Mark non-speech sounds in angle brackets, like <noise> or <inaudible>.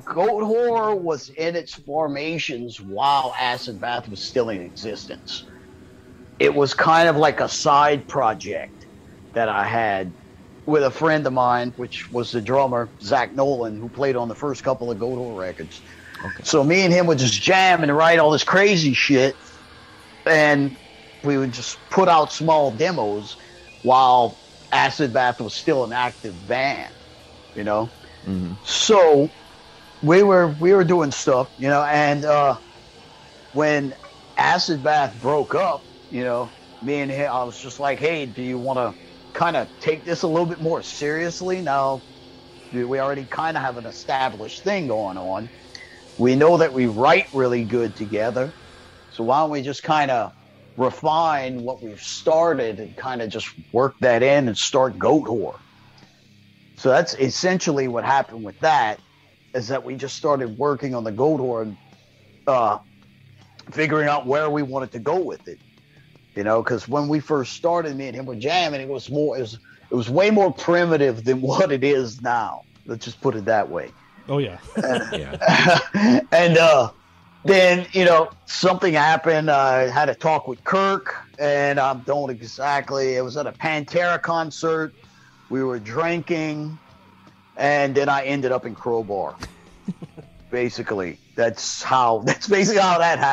Goatwhore was in its formations while Acid Bath was still in existence. It was kind of like a side project that I had with a friend of mine, which was the drummer, Zach Nolan, who played on the first couple of Goatwhore records. Okay. So me and him would just jam and write all this crazy shit, and we would just put out small demos while Acid Bath was still an active band, you know. Mm-hmm. So we were we were doing stuff, you know, and uh, when Acid Bath broke up, you know, me and him, I was just like, hey, do you want to kind of take this a little bit more seriously now? We already kind of have an established thing going on. We know that we write really good together, so why don't we just kind of refine what we've started and kind of just work that in and start Goatwhore. So that's essentially what happened with that is that we just started working on the Goatwhore, uh, figuring out where we wanted to go with it. You know, because when we first started, me and him were jamming. It was more, it was, it was way more primitive than <laughs> what it is now. Let's just put it that way. Oh yeah, <laughs> yeah. <laughs> and uh, then you know something happened. I had a talk with Kirk, and I don't exactly. It was at a Pantera concert. We were drinking, and then I ended up in Crowbar. Basically, that's how. <laughs> That's basically how that happened.